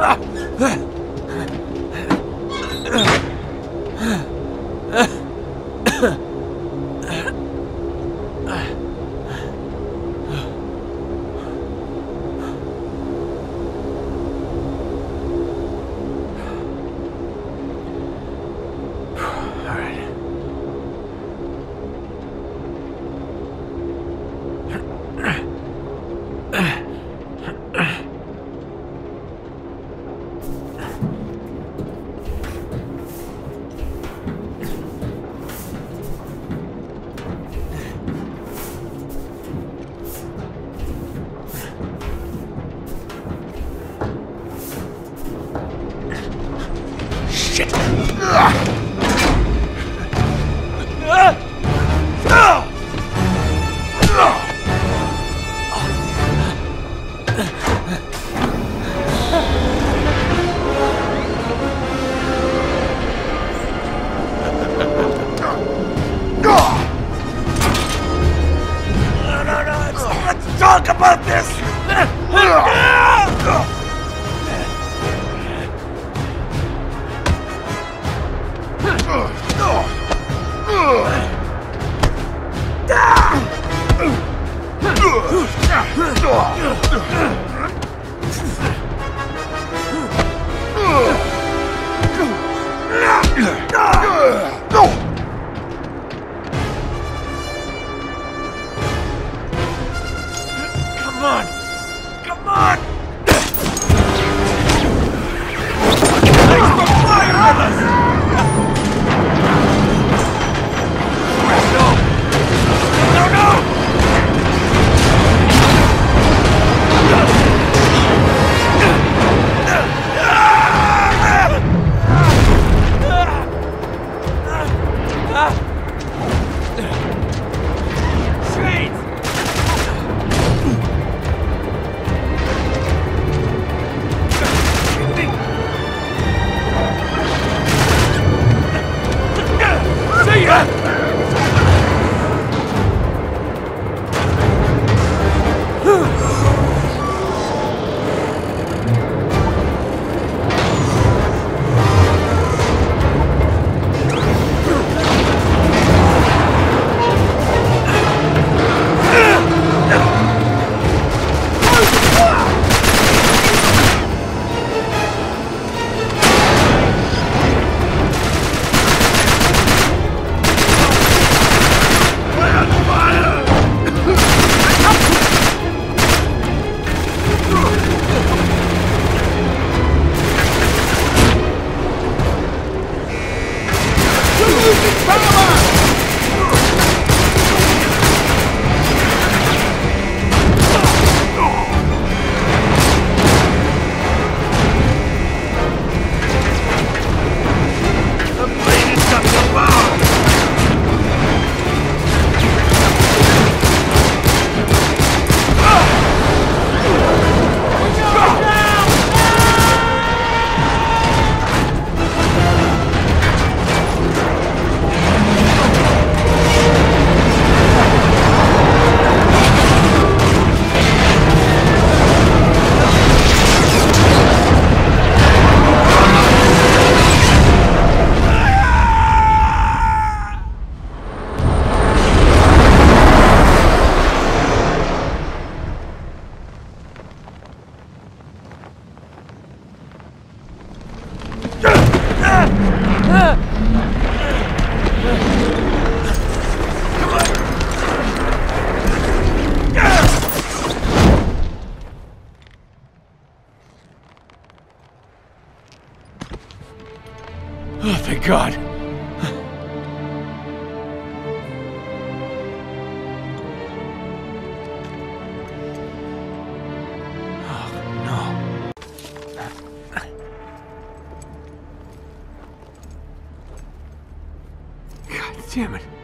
啊！哎！哎！哎！哎！哎！talk about this! Come on! Oh, thank God. Oh, no. God damn it.